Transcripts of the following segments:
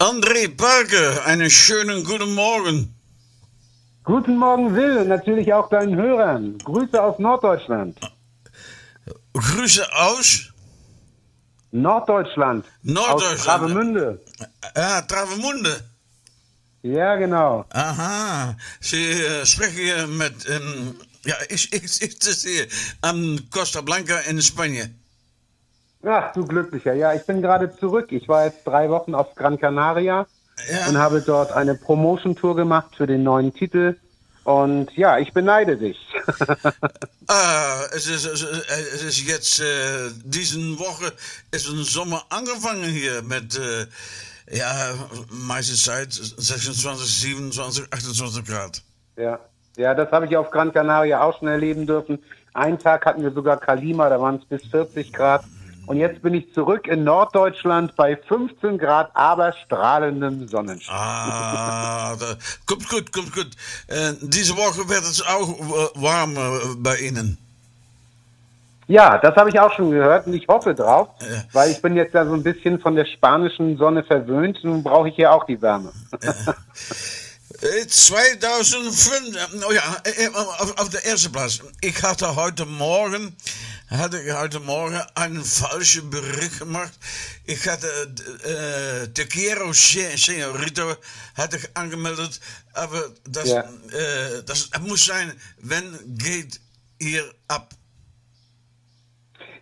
André Parker, einen schönen guten Morgen. Guten Morgen, Will, natürlich auch deinen Hörern. Grüße aus Norddeutschland. Grüße aus Norddeutschland. Norddeutschland. Aus Travemünde. Ja, Travemünde. Ja, genau. Aha, Sie äh, sprechen hier mit, ähm, ja, ich, ich sitze hier am Costa Blanca in Spanien. Ach, du Glücklicher. Ja, ich bin gerade zurück. Ich war jetzt drei Wochen auf Gran Canaria Ja. und habe dort eine Promotion-Tour gemacht für den neuen Titel. Und ja, ich beneide dich. Ah, es ist, es ist, jetzt, äh, diesen Woche ist ein Sommer angefangen hier mit, äh, ja, meiste Zeit 26, 27, 28 Grad. ja. ja, das habe ich auf Gran Canaria auch schon erleben dürfen. Einen Tag hatten wir sogar Kalima, da waren es bis 40 Grad. Und jetzt bin ich zurück in Norddeutschland bei 15 Grad, aber strahlendem Sonnenschein. Ah, kommt gut, kommt gut. Äh, diese Woche wird es auch äh, warm äh, bei Ihnen. Ja, das habe ich auch schon gehört und ich hoffe drauf, Ja. weil ich bin jetzt ja so ein bisschen von der spanischen Sonne verwöhnt. Nun brauche ich hier auch die Wärme. Äh, 2005, äh, oh ja, äh, äh, auf, auf der ersten Platz. Ich hatte heute Morgen, hatte ich heute Morgen einen falschen Bericht gemacht. Ich hatte äh, Te Quiero Se- Señorito hatte ich angemeldet, aber das, Ja. äh, das muss sein, wenn geht ihr ab.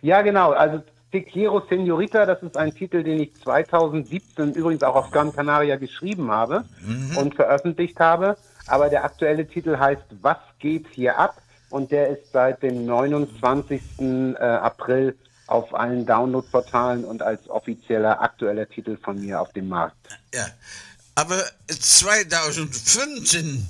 Ja, genau. Also Te Quiero Señorita, das ist ein Titel, den ich 2017 übrigens auch auf Gran Canaria geschrieben habe und veröffentlicht habe. Aber der aktuelle Titel heißt Was geht hier ab? Und der ist seit dem 29. äh, April auf allen Downloadportalen und als offizieller aktueller Titel von mir auf dem Markt. Ja, aber 2015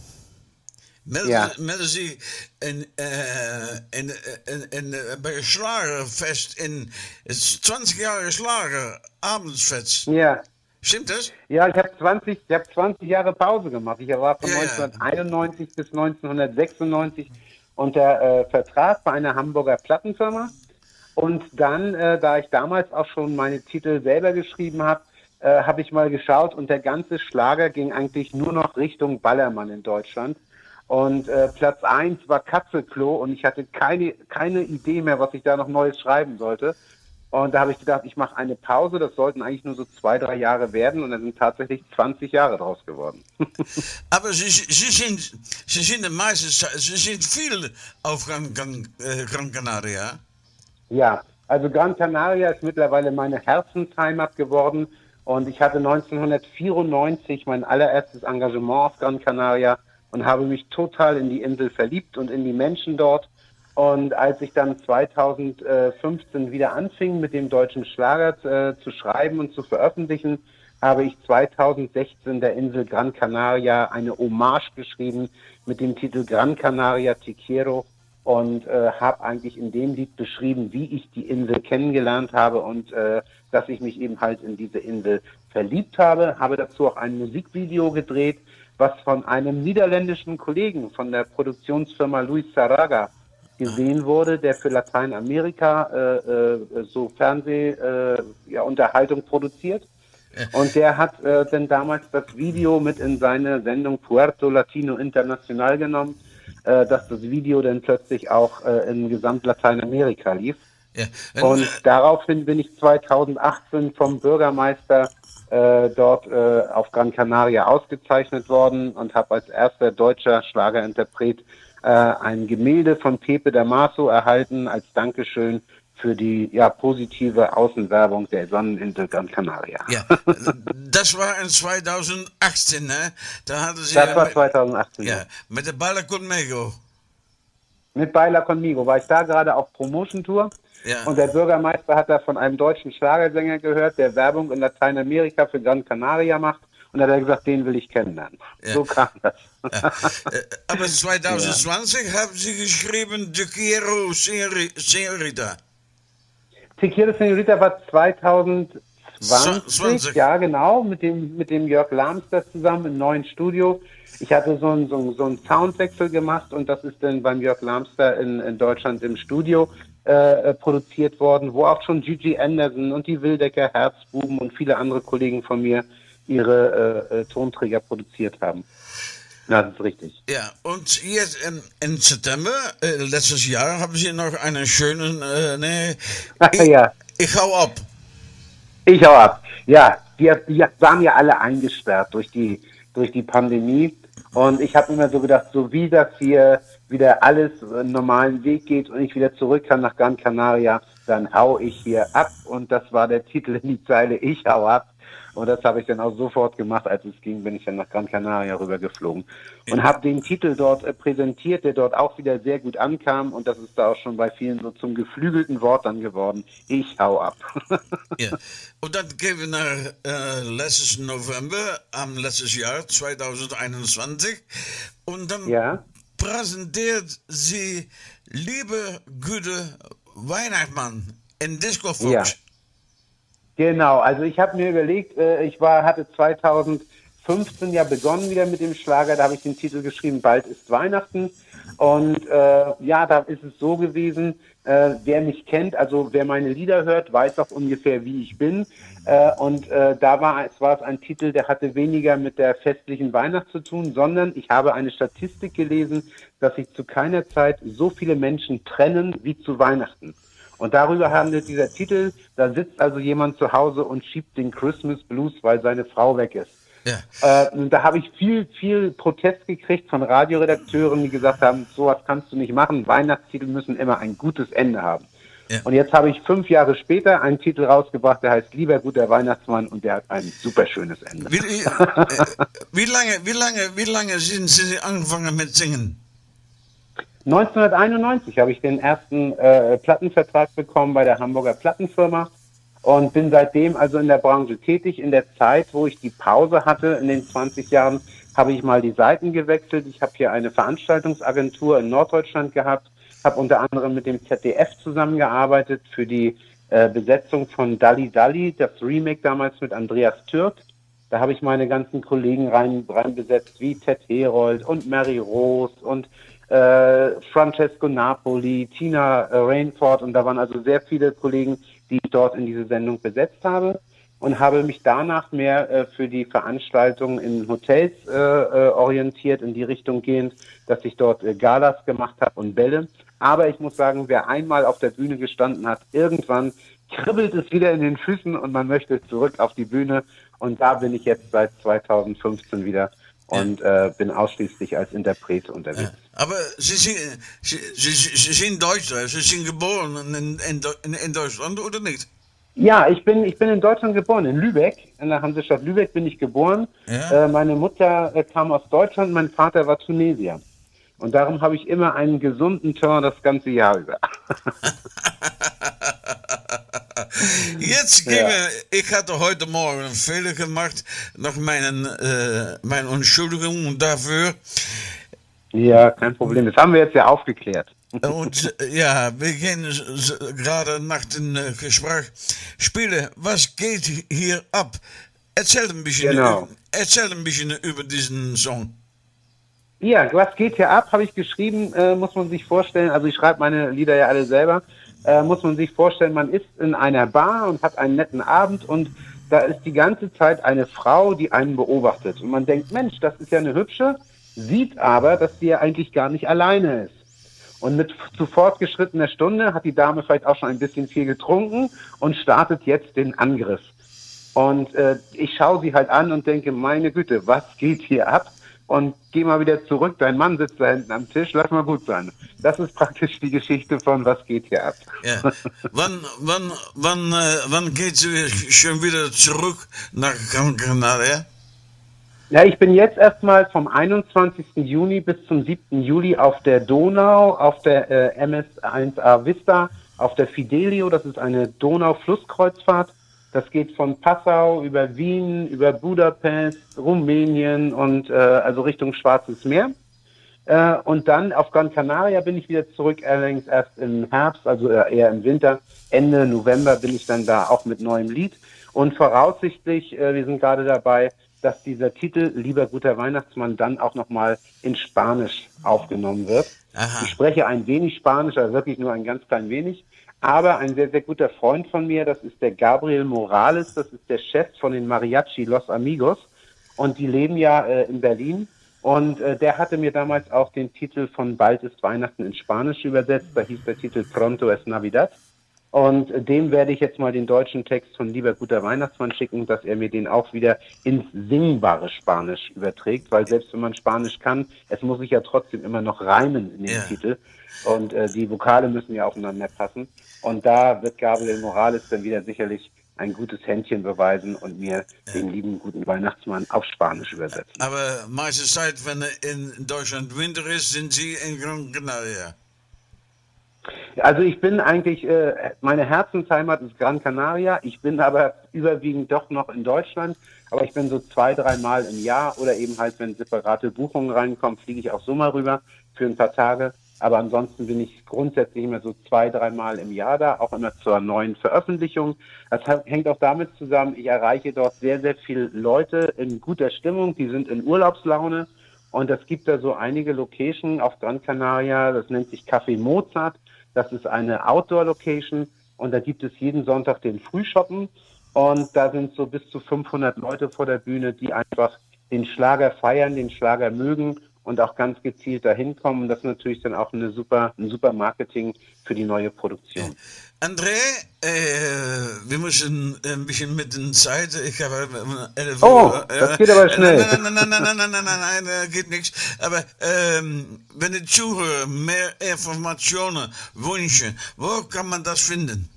melden, Ja. melden Sie in, äh, in, in, in, äh, bei Schlagerfest in 20 Jahre Schlager Abendsfest. Ja. Stimmt das? Ja, ich habe 20, ich hab 20 Jahre Pause gemacht. Ich war von Ja, ja. 1991 bis 1996 unter äh, Vertrag bei einer Hamburger Plattenfirma. Und dann, äh, da ich damals auch schon meine Titel selber geschrieben habe, äh, habe ich mal geschaut und der ganze Schlager ging eigentlich nur noch Richtung Ballermann in Deutschland. Und äh, Platz 1 war Katzelklo und ich hatte keine, keine Idee mehr, was ich da noch Neues schreiben sollte. Und da habe ich gedacht, ich mache eine Pause. Das sollten eigentlich nur so zwei, drei Jahre werden. Und dann sind tatsächlich 20 Jahre draus geworden. Aber Sie, Sie, sind, Sie sind de meiste Zeit, Sie sind viel auf Gran, Gran, äh, Gran Canaria. ja, also Gran Canaria ist mittlerweile meine Herzensheimat geworden. Und ich hatte 1994 mein allererstes Engagement auf Gran Canaria und habe mich total in die Insel verliebt und in die Menschen dort. Und als ich dann 2015 wieder anfing, mit dem deutschen Schlager äh, zu schreiben und zu veröffentlichen, habe ich 2016 der Insel Gran Canaria eine Hommage geschrieben mit dem Titel Gran Canaria Te Quiero und äh, habe eigentlich in dem Lied beschrieben, wie ich die Insel kennengelernt habe und äh, dass ich mich eben halt in diese Insel verliebt habe. Habe dazu auch ein Musikvideo gedreht, was von einem niederländischen Kollegen von der Produktionsfirma Luis Saraga gesehen wurde, der für Lateinamerika äh, äh, so Fernseh-Unterhaltung äh, ja, produziert. Und der hat äh, dann damals das Video mit in seine Sendung Puerto Latino International genommen, äh, dass das Video dann plötzlich auch äh, in gesamt Lateinamerika lief. Ja. Und daraufhin bin ich 2018 vom Bürgermeister äh, dort äh, auf Gran Canaria ausgezeichnet worden und habe als erster deutscher Schlagerinterpret äh, ein Gemälde von Pepe Damaso erhalten als Dankeschön für die ja, positive Außenwerbung der Sonneninsel Gran Canaria. ja, das war in 2018, ne? Da hatten Sie Das war mit- 2018. Ja, mit der Baila Conmigo. Mit Baila Conmigo war ich da gerade auf Promotion-Tour Ja. und der Bürgermeister hat da von einem deutschen Schlagersänger gehört, der Werbung in Lateinamerika für Gran Canaria macht und hat er gesagt, den will ich kennenlernen. Ja. So kam das. Äh, Aber 2020 haben Sie geschrieben, De Quiero Señori- Señorita. Tequila Senorita war 2020, 20. ja genau, mit dem, mit dem Jörg Lamster zusammen im neuen Studio. Ich hatte so einen, so, einen- so einen Soundwechsel gemacht und das ist dann beim Jörg Lamster in, in Deutschland im Studio äh, äh, produziert worden, wo auch schon Gigi Anderson und die Wildecker Herzbuben und viele andere Kollegen von mir ihre äh, äh, Tonträger produziert haben. Ja, das ist richtig. Ja, und jetzt im, im September, äh, letztes Jahr, haben Sie noch einen schönen, nee, ich, ja. ich hau ab. Ich hau ab. Ja, wir, wir waren ja alle eingesperrt durch die, durch die Pandemie. Und ich habe immer so gedacht, so wie das hier wieder alles einen normalen Weg geht und ich wieder zurück kann nach Gran Canaria, dann hau ich hier ab. Und das war der Titel in die Zeile, ich hau ab. Und das habe ich dann auch sofort gemacht, als es ging, bin ich dann nach Gran Canaria rübergeflogen und habe den Titel dort äh, präsentiert, der dort auch wieder sehr gut ankam und das ist da auch schon bei vielen so zum geflügelten Wort dann geworden. Ich hau ab. ja. Und dann gehen wir nach äh, letztes November, am letztes Jahr 2021 und dann ja. präsentiert sie liebe gute Weihnachtsmann in Disco Fox. Ja. Genau, also ich habe mir überlegt, äh, ich war, hatte 2015 ja begonnen wieder mit dem Schlager, da habe ich den Titel geschrieben, Bald ist Weihnachten. Und äh, ja, da ist es so gewesen, äh, wer mich kennt, also wer meine Lieder hört, weiß auch ungefähr, wie ich bin. Äh, und äh, da war es, war es ein Titel, der hatte weniger mit der festlichen Weihnacht zu tun, sondern ich habe eine Statistik gelesen, dass sich zu keiner Zeit so viele Menschen trennen wie zu Weihnachten. Und darüber handelt dieser Titel. Da sitzt also jemand zu Hause und schiebt den Christmas Blues, weil seine Frau weg ist. Ja. Äh, und da habe ich viel, viel Protest gekriegt von Radioredakteuren, die gesagt haben, sowas kannst du nicht machen. Weihnachtstitel müssen immer ein gutes Ende haben. Ja. Und jetzt habe ich fünf Jahre später einen Titel rausgebracht, der heißt Lieber guter Weihnachtsmann und der hat ein super schönes Ende. Wie, äh, wie lange, wie lange, wie lange sind Sie angefangen mit Singen? 1991 habe ich den ersten äh, Plattenvertrag bekommen bei der Hamburger Plattenfirma und bin seitdem also in der Branche tätig. In der Zeit, wo ich die Pause hatte, in den 20 Jahren, habe ich mal die Seiten gewechselt. Ich habe hier eine Veranstaltungsagentur in Norddeutschland gehabt, habe unter anderem mit dem ZDF zusammengearbeitet für die äh, Besetzung von Dalli Dalli, das Remake damals mit Andreas Türk. Da habe ich meine ganzen Kollegen rein, rein besetzt, wie Ted Herold und Mary Rose und äh, Francesco Napoli, Tina äh, Rainford und da waren also sehr viele Kollegen, die ich dort in diese Sendung besetzt habe und habe mich danach mehr äh, für die Veranstaltungen in Hotels äh, äh, orientiert, in die Richtung gehend, dass ich dort äh, Galas gemacht habe und Bälle. Aber ich muss sagen, wer einmal auf der Bühne gestanden hat, irgendwann kribbelt es wieder in den Füßen und man möchte zurück auf die Bühne. Und da bin ich jetzt seit 2015 wieder und äh, bin ausschließlich als Interpret unterwegs. Ja. Aber Sie sind, Sie, Sie, Sie sind Deutscher, Sie sind geboren in, in, in, Deutschland oder nicht? Ja, ich bin, ich bin in Deutschland geboren, in Lübeck, in der Hansestadt Lübeck bin ich geboren. Ja. Äh, meine Mutter äh, kam aus Deutschland, mein Vater war Tunesier. Und darum habe ich immer einen gesunden Turn das ganze Jahr über. Jetzt gehen ja. ich hatte heute Morgen einen Fehler gemacht, noch meinen, äh, meine Entschuldigung dafür. Ja, kein Problem. Das haben wir jetzt ja aufgeklärt. Und ja, wir gehen gerade nach dem äh, Gespräch. Spiele, was geht hier ab? Erzähl ein bisschen, genau. erzähl ein bisschen über diesen Song. Ja, was geht hier ab, habe ich geschrieben, äh, muss man sich vorstellen. Also ich schreibe meine Lieder ja alle selber. Äh, muss man sich vorstellen, man ist in einer Bar und hat einen netten Abend und da ist die ganze Zeit eine Frau, die einen beobachtet. Und man denkt, Mensch, das ist ja eine hübsche, sieht aber, dass die ja eigentlich gar nicht alleine ist. Und mit zu fortgeschrittener Stunde hat die Dame vielleicht auch schon ein bisschen viel getrunken und startet jetzt den Angriff. Und äh, ich schaue sie halt an und denke, meine Güte, was geht hier ab? Und geh mal wieder zurück, dein Mann sitzt da hinten am Tisch, lass mal gut sein. Das ist praktisch die Geschichte von was geht hier ab. Ja. wann, wann, wann, äh, wann geht sie schon wieder zurück nach Gran Canaria? Ja, ich bin jetzt erstmal vom 21. Juni bis zum 7. Juli auf der Donau, auf der äh, MS1A Vista, auf der Fidelio, das ist eine Donau-Flusskreuzfahrt das geht von Passau über Wien, über Budapest, Rumänien und äh, also Richtung Schwarzes Meer. Äh, und dann auf Gran Canaria bin ich wieder zurück, allerdings erst im Herbst, also eher im Winter. Ende November bin ich dann da auch mit neuem Lied. Und voraussichtlich, äh, wir sind gerade dabei, dass dieser Titel Lieber guter Weihnachtsmann dann auch nochmal in Spanisch aufgenommen wird. Aha. Ich spreche ein wenig Spanisch, also wirklich nur ein ganz klein wenig. Aber ein sehr, sehr guter Freund von mir, das ist der Gabriel Morales, das ist der Chef von den Mariachi Los Amigos. Und die leben ja äh, in Berlin. Und äh, der hatte mir damals auch den Titel von Bald ist Weihnachten in Spanisch übersetzt. Da hieß der Titel Pronto es Navidad. Und dem werde ich jetzt mal den deutschen Text von Lieber guter Weihnachtsmann schicken, dass er mir den auch wieder ins singbare Spanisch überträgt, weil selbst wenn man Spanisch kann, es muss sich ja trotzdem immer noch reimen in den Ja. Titel. Und äh, die Vokale müssen ja aufeinander passen. Und da wird Gabriel Morales dann wieder sicherlich ein gutes Händchen beweisen und mir den lieben guten Weihnachtsmann auf Spanisch übersetzen. Aber meiste Zeit, wenn er in Deutschland Winter ist, sind Sie in Gran Canaria. Also ich bin eigentlich, äh, meine Herzensheimat ist Gran Canaria. Ich bin aber überwiegend doch noch in Deutschland. Aber ich bin so zwei, dreimal im Jahr oder eben halt, wenn separate Buchungen reinkommen, fliege ich auch so mal rüber für ein paar Tage. Aber ansonsten bin ich grundsätzlich immer so zwei, dreimal im Jahr da, auch immer zur neuen Veröffentlichung. Das hängt auch damit zusammen, ich erreiche dort sehr, sehr viele Leute in guter Stimmung, die sind in Urlaubslaune. Und es gibt da so einige Locations auf Gran Canaria, das nennt sich Café Mozart. Das ist eine Outdoor-Location und da gibt es jeden Sonntag den Frühschoppen. Und da sind so bis zu 500 Leute vor der Bühne, die einfach den Schlager feiern, den Schlager mögen und auch ganz gezielt dahin kommen. Und das ist natürlich dann auch eine super, ein super Marketing für die neue Produktion. André, äh, wir müssen ein bisschen mit den Zeit. Ich habe äh, elf Oh, Uhr, das äh, geht aber schnell. Nein, nein, nein, nein, nein, nein, nein, nein, nein, äh, geht nichts. Aber ähm, wenn die Zuhörer mehr Informationen wünschen, wo kann man das finden?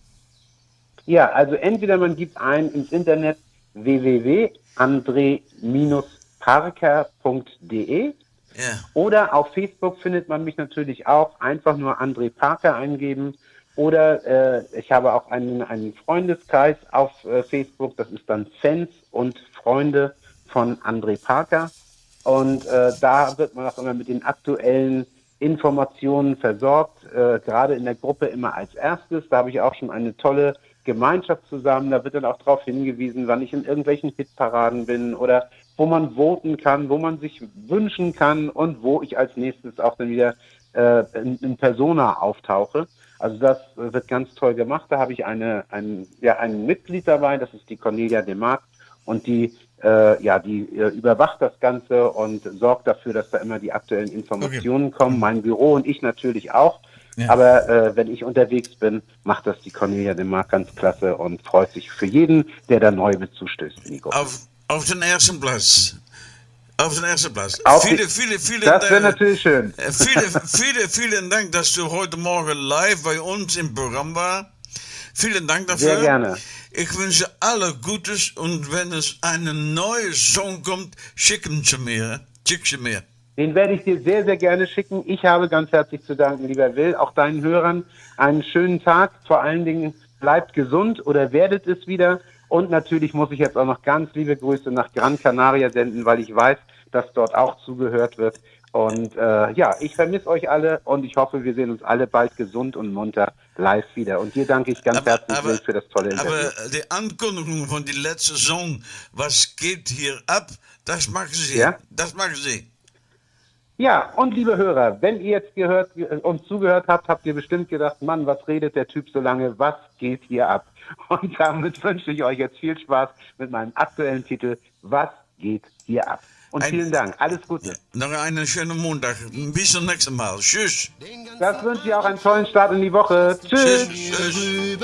Ja, also entweder man gibt ein ins Internet www.andre-parker.de Oder auf Facebook findet man mich natürlich auch. Einfach nur André Parker eingeben. Oder äh, ich habe auch einen, einen Freundeskreis auf äh, Facebook. Das ist dann Fans und Freunde von André Parker. Und äh, da wird man auch immer mit den aktuellen Informationen versorgt. Äh, gerade in der Gruppe immer als erstes. Da habe ich auch schon eine tolle Gemeinschaft zusammen. Da wird dann auch darauf hingewiesen, wann ich in irgendwelchen Hitparaden bin oder wo man voten kann, wo man sich wünschen kann und wo ich als nächstes auch dann wieder äh, in, in Persona auftauche. Also das äh, wird ganz toll gemacht. Da habe ich eine, ein, ja, ein Mitglied dabei, das ist die Cornelia de Mark und die äh, ja, die äh, überwacht das Ganze und sorgt dafür, dass da immer die aktuellen Informationen kommen. Mein Büro und ich natürlich auch. Ja. Aber äh, wenn ich unterwegs bin, macht das die Cornelia de Mark ganz klasse und freut sich für jeden, der da neu mit zustößt Gruppe. Auf, auf den ersten Platz. Auf den ersten Platz. Auf viele, viele, viele Das wäre Dank. natürlich schön. Äh, Viele, viele, vielen Dank, dass du heute Morgen live bei uns im Programm war. Vielen Dank dafür. Sehr gerne. Ich wünsche alle Gutes und wenn es eine neue Song kommt, schicken sie mir. Schick sie mir. Den werde ich dir sehr, sehr gerne schicken. Ich habe ganz herzlich zu danken, lieber Will, auch deinen Hörern. Einen schönen Tag. Vor allen Dingen bleibt gesund oder werdet es wieder. Und natürlich muss ich jetzt auch noch ganz liebe Grüße nach Gran Canaria senden, weil ich weiß, dass dort auch zugehört wird. Und äh, ja, ich vermisse euch alle und ich hoffe, wir sehen uns alle bald gesund und munter live wieder. Und dir danke ich ganz Aber- herzlich, aber- für das tolle Interview. Aber die Ankündigung von die letzte Song, was geht hier ab, das machen sie. Ja? Das machen sie. Ja, und liebe Hörer, wenn ihr jetzt gehört, uns zugehört habt, habt ihr bestimmt gedacht, Mann, was redet der Typ so lange? Was geht hier ab? Und damit wünsche ich euch jetzt viel Spaß mit meinem aktuellen Titel Was geht hier ab? Und Ein- vielen Dank. Alles Gute. Noch einen schönen Montag. Bis zum nächsten Mal. Tschüss. Das wünsche ich auch einen tollen Start in die Woche. Tschüss. Tschüss. Tschüss.